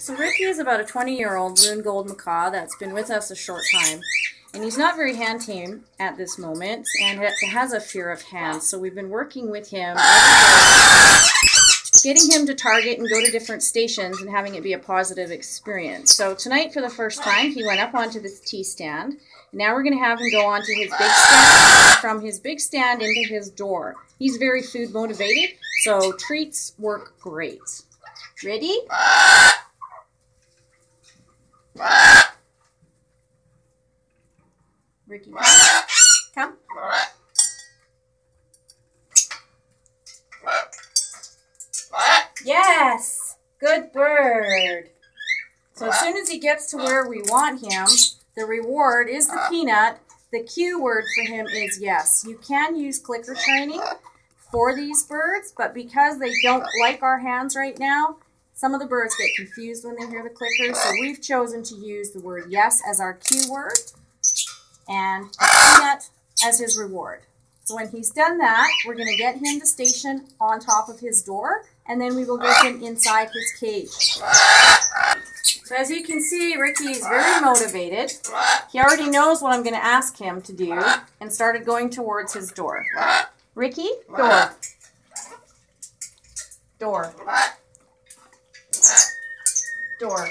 So Ricky is about a 20-year-old blue and gold macaw that's been with us a short time. And he's not very hand tame at this moment and has a fear of hands. So we've been working with him, getting him to target and go to different stations and having it be a positive experience. So tonight, for the first time, he went up onto this T-stand. Now we're going to have him go onto his big stand, from his big stand into his door. He's very food motivated, so treats work great. Ready? Ricky, come. Yes! Good bird. So as soon as he gets to where we want him, the reward is the peanut. The cue word for him is yes. You can use clicker training for these birds, but because they don't like our hands right now, some of the birds get confused when they hear the clicker, so we've chosen to use the word yes as our cue word and peanut as his reward. So when he's done that, we're going to get him to station on top of his door, and then we will get him inside his cage. So as you can see, Ricky is very motivated. He already knows what I'm going to ask him to do and started going towards his door. Ricky, door. Door. Door.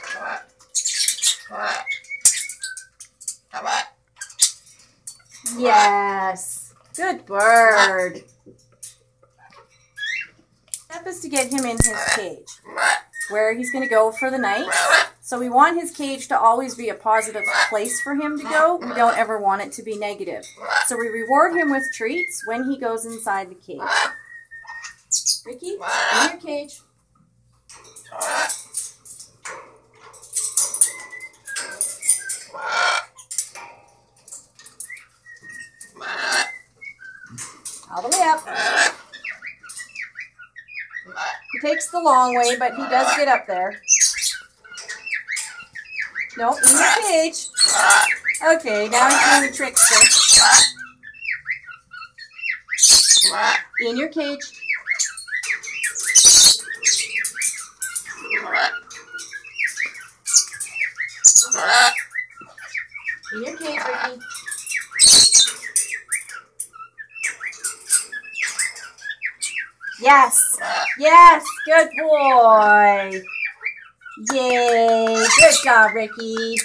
Yes. Good bird. Step is to get him in his cage, where he's going to go for the night. So we want his cage to always be a positive place for him to go. We don't ever want it to be negative. So we reward him with treats when he goes inside the cage. Ricky, in your cage. The way. He takes the long way, but he does get up there. No, in your cage. Okay, now he's doing the trickster. In your cage. In your cage, Ricky. Yes. Yes. Good boy. Yay. Good job, Ricky.